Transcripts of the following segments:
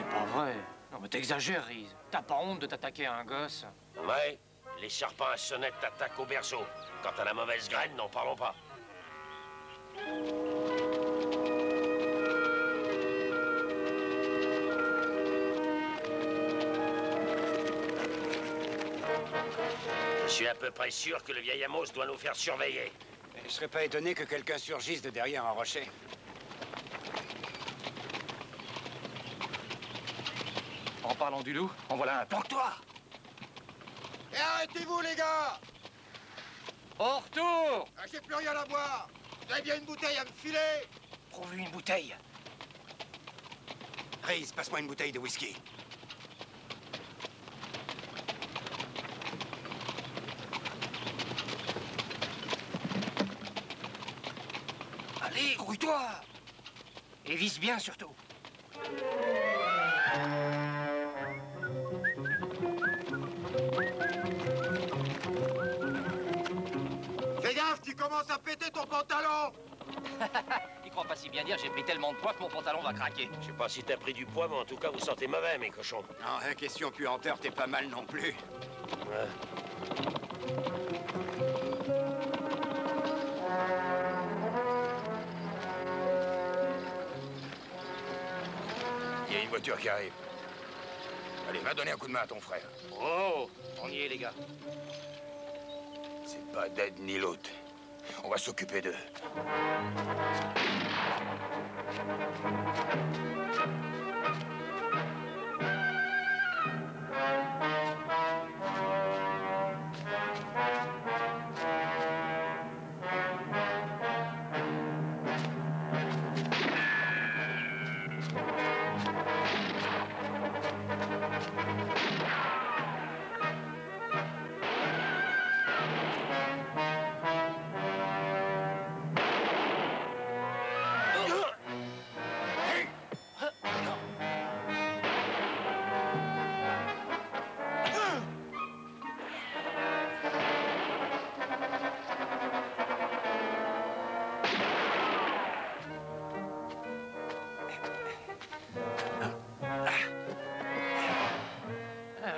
pas vrai. Non, mais t'exagères, Riz. T'as pas honte de t'attaquer à un gosse? Ouais, les serpents à sonnette t'attaquent au berceau. Quant à la mauvaise graine, n'en parlons pas. Je suis à peu près sûr que le vieil Amos doit nous faire surveiller. Je serais pas étonné que quelqu'un surgisse de derrière un rocher. En parlant du loup, en voilà un. Planque-toi Et arrêtez-vous, les gars Au retour Ah, J'ai plus rien à boire Vous avez bien une bouteille à me filer Trouve-lui une bouteille. Reese, passe-moi une bouteille de whisky. Allez, grouille-toi Et vise bien, surtout. Fais gaffe, tu commences à péter ton pantalon Il croit pas si bien dire, j'ai pris tellement de poids que mon pantalon va craquer. Je sais pas si t'as pris du poids, mais en tout cas, vous sentez mauvais, mes cochons. Non, la question puanteur, t'es pas mal non plus. Ouais. Il y a une voiture qui arrive. Allez, va donner un coup de main à ton frère. Oh On y est, les gars. C'est pas d'aide ni l'autre. On va s'occuper d'eux.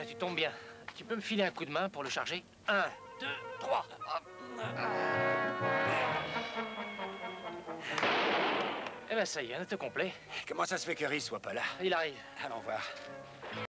Tu tombes bien. Tu peux me filer un coup de main pour le charger? Un, deux, trois. Eh ben ça y est, on est au complet. Comment ça se fait que Reese soit pas là? Il arrive. Allons voir.